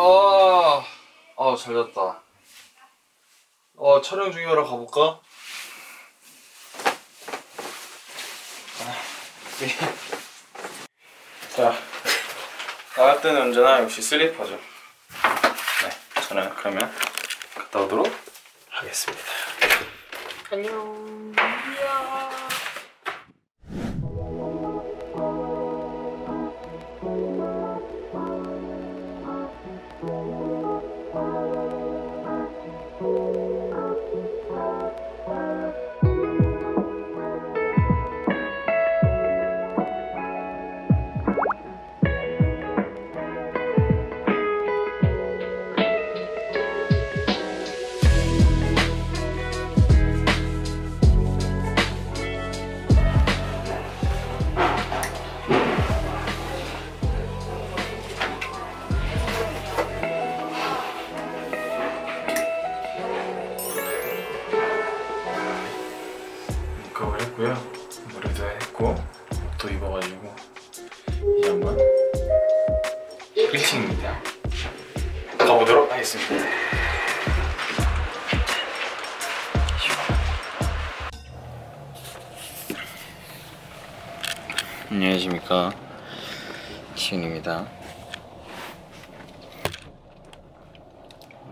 아, 잘 잤다. 어, 촬영 중이라 가볼까? 자, 나갈 때는 언제나 역시 슬리퍼죠. 네, 저는 그러면 갔다 오도록 하겠습니다. 안녕. Bye. 했고요. 머리도 했고 옷도 입어가지고 이제 한번 1층입니다. 가보도록 하겠습니다. 안녕하십니까 지훈입니다.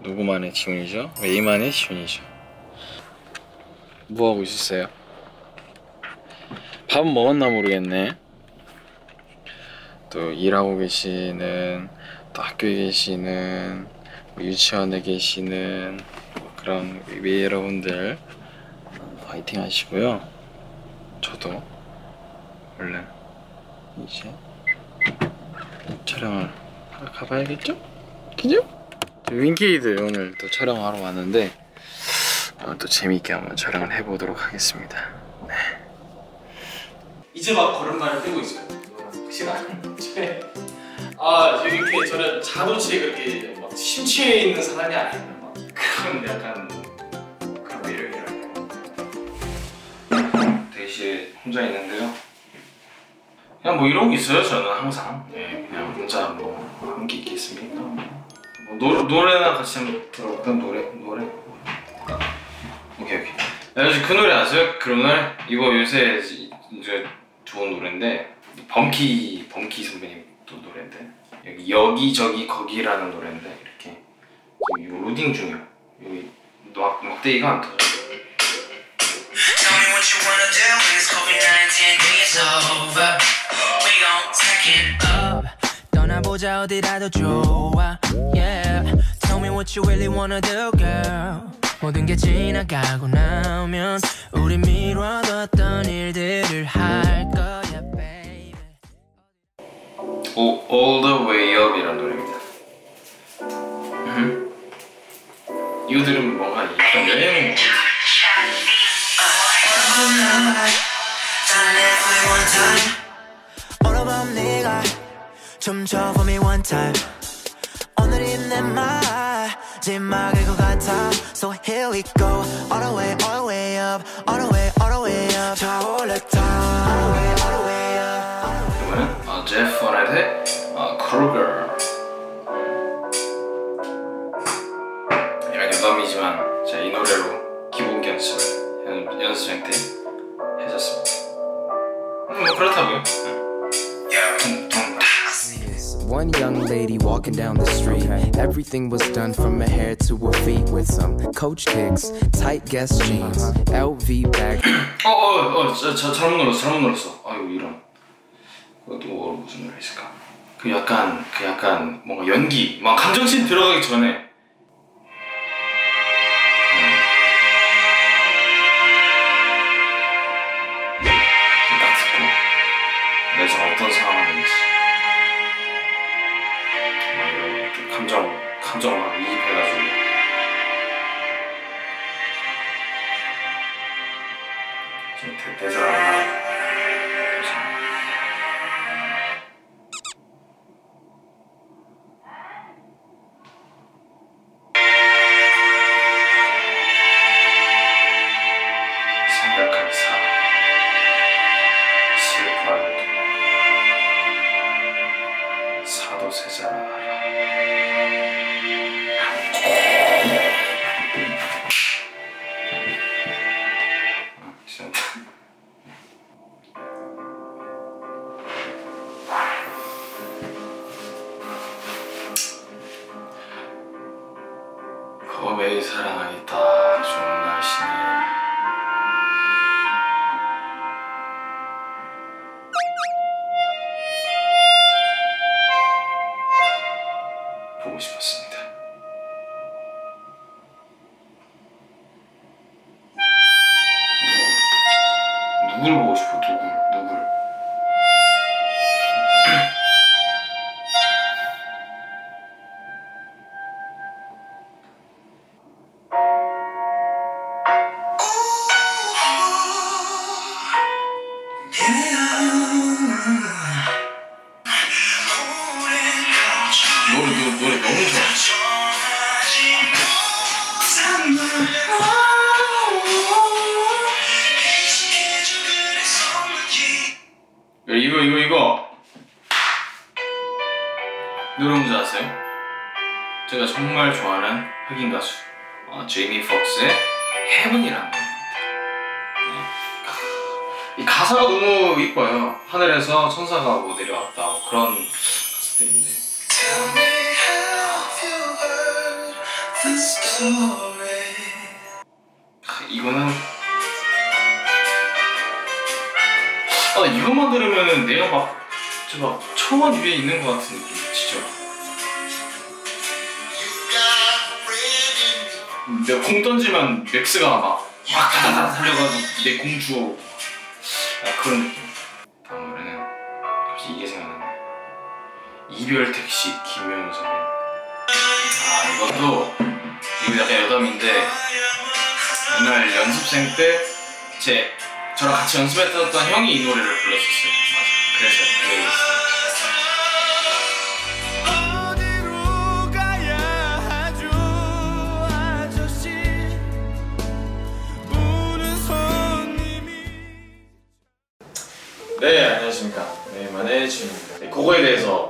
누구만의 지훈이죠? 웨이만의 지훈이죠. 뭐 하고 있었어요? 밥은 먹었나 모르겠네. 또 일하고 계시는 또 학교에 계시는 뭐 유치원에 계시는 뭐 그런 위 여러분들 화이팅 하시고요. 저도 얼른 이제 촬영을 하러 가봐야겠죠? 그죠? 윙케이드 오늘 또 촬영하러 왔는데 어, 또 재미있게 한번 촬영을 해보도록 하겠습니다. 네. 이제 막 걸음마를 떼고 있어요. 시간. 아 이렇게 저는 자동차에 그렇게 막 심취해 있는 사람이 아니에요. 막 그런 약간 그런 매력이랄까. 대시에 혼자 있는데요. 그냥 뭐 이런 게 있어요. 저는 항상 예, 그냥 혼자 뭐 함께 있겠습니까? 뭐 노, 노래나 같이 한번 들어볼까? 노래 노래. 아, 오케이 오케이. 혹시 그 노래 아세요? 그런 날 이거 요새 이제 좋은 노래인데 범키 범키 선배님 또 노래인데 여기 여기 저기 거기라는 노래인데 이렇게 지금 로딩 중이요. 여기 막 막대기가 안 터져. What you wanna do when this COVID-19 thing is over. We gon' take it up. 떠나보자 어디라도 좋아. Yeah. Tell me what you really wanna do, girl. 모든 게 지나가고 나면 우리 미뤄뒀던 일들을 할 오, All the Way Up이라는 노래입니다. 음. 이거 들으면 뭔가 약간 여행 Darling, for me one time. 오늘 밤 네가 춤춰 for me one time. 오늘이 내 마지막일 것 같아. So here we go. All the way, all the way up. All the way, all the way up. 타올랐다. All the way, up. 어, 제프 포넷의 어, 크루거. 약간 유감이지만 제가 이 노래로 기본 연습을 연, 연습생 때 해줬습니다. 음, 뭐 그렇다고요. 다. One young lady walking down the street. Everything was done from her hair to her feet with some coach kicks, tight Guess jeans, LV bag. 어, 어, 어, 저, 저 잘못 눌렀어, 잘못 눌렀어. 아이고 이런. 뭐 무슨 노래 있을까? 그 약간, 그 약간 뭔가 연기, 막 감정씬 들어가기 전에. 음. 내가 어떤 상황인지 막 이런 감정, 감정을 막 이입해가지고. 매일 사랑하겠다. 좋은 날씨네. 보고 싶었습니다. 누굴? 누굴 보고 싶어? 누굴? 노래 노래 노래 너무 좋아. 야, 이거 이거 이거 노래 뭔지 아세요? 제가 정말 좋아하는 흑인 가수 어, 제이미 폭스의 곡입니다. 네. 이 가사가 너무 이뻐요. 하늘에서 천사가 뭐 내려왔다 뭐 그런 가사들인데 아, 이거는 아 이것만 들으면은 내가 막 진짜 막 초원 위에 있는 것 같은 느낌 진짜. 내가 공 던지면 맥스가 막, 막 다다다 달려가지고 내 공 주워. 아, 그런 느낌 이별 택시 선배 아 이것도 이거 약간 여담인데 이날 연습생 때 제 저랑 같이 연습했던 형이 이 노래를 불렀었어요. 맞아. 그래서 그 우는 손님이 네 안녕하십니까. 네 만해주입니다. 네, 그거에 대해서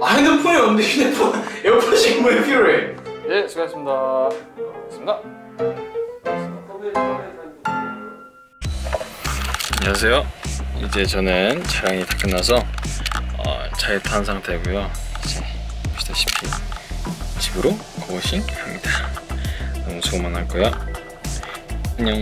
아 핸드폰이 없는데 휴대폰 에어팟이 왜 필요해? 예, 수고하셨습니다. 고맙습니다. 안녕하세요. 이제 저는 촬영이 다 끝나서 어, 차에 탄 상태고요. 이제 보시다시피 집으로 고고싱 합니다. 너무 수고 많았고요. 안녕